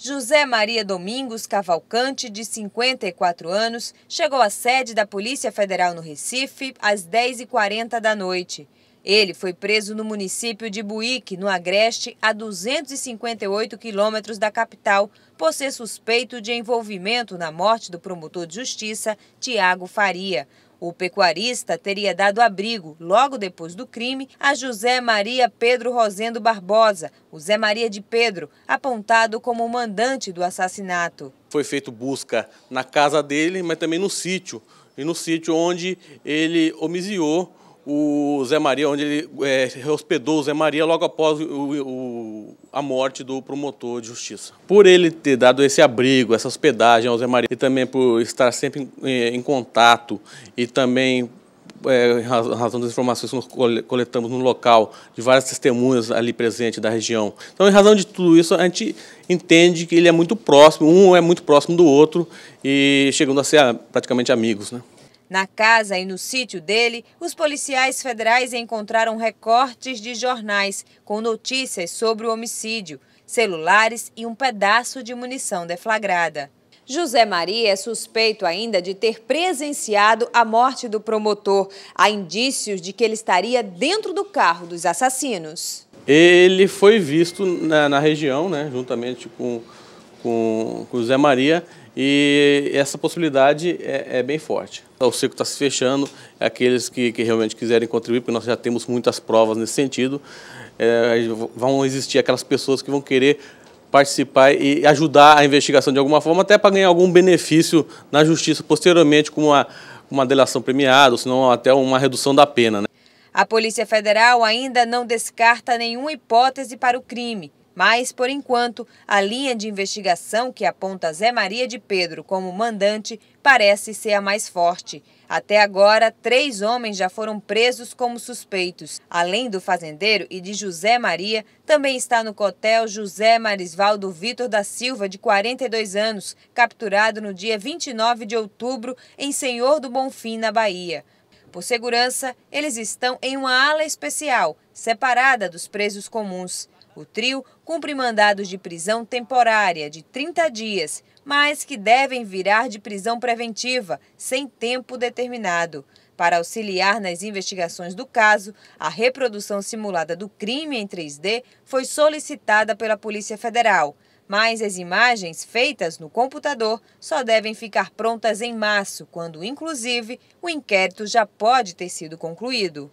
José Maria Domingos Cavalcante, de 54 anos, chegou à sede da Polícia Federal no Recife às 10h40 da noite. Ele foi preso no município de Buíque, no Agreste, a 258 quilômetros da capital, por ser suspeito de envolvimento na morte do promotor de justiça, Tiago Faria. O pecuarista teria dado abrigo, logo depois do crime, a José Maria Pedro Rosendo Barbosa, o Zé Maria de Pedro, apontado como o mandante do assassinato. Foi feito busca na casa dele, mas também no sítio, e no sítio onde ele homiciou o Zé Maria, onde ele é, hospedou o Zé Maria logo após o, o, a morte do promotor de justiça. Por ele ter dado esse abrigo, essa hospedagem ao Zé Maria, e também por estar sempre em, em contato e também é, em razão das informações que nós coletamos no local, de várias testemunhas ali presentes da região. Então, em razão de tudo isso, a gente entende que ele é muito próximo, um é muito próximo do outro e chegando a ser praticamente amigos. Né? Na casa e no sítio dele, os policiais federais encontraram recortes de jornais com notícias sobre o homicídio, celulares e um pedaço de munição deflagrada. José Maria é suspeito ainda de ter presenciado a morte do promotor. Há indícios de que ele estaria dentro do carro dos assassinos. Ele foi visto na, na região, né, juntamente com, com, com José Maria, e essa possibilidade é, é bem forte. O ciclo está se fechando, aqueles que, que, realmente quiserem contribuir, porque nós já temos muitas provas nesse sentido, é, vão existir aquelas pessoas que vão querer participar e ajudar a investigação de alguma forma, até para ganhar algum benefício na justiça posteriormente, como uma, uma delação premiada, ou senão até uma redução da pena. Né? A Polícia Federal ainda não descarta nenhuma hipótese para o crime. Mas, por enquanto, a linha de investigação que aponta Zé Maria de Pedro como mandante parece ser a mais forte. Até agora, três homens já foram presos como suspeitos. Além do fazendeiro e de José Maria, também está no cotel José Marisvaldo Vitor da Silva, de 42 anos, capturado no dia 29 de outubro em Senhor do Bonfim, na Bahia. Por segurança, eles estão em uma ala especial, separada dos presos comuns. O trio cumpre mandados de prisão temporária de 30 dias, mas que devem virar de prisão preventiva, sem tempo determinado. Para auxiliar nas investigações do caso, a reprodução simulada do crime em 3D foi solicitada pela Polícia Federal. Mas as imagens feitas no computador só devem ficar prontas em março, quando, inclusive, o inquérito já pode ter sido concluído.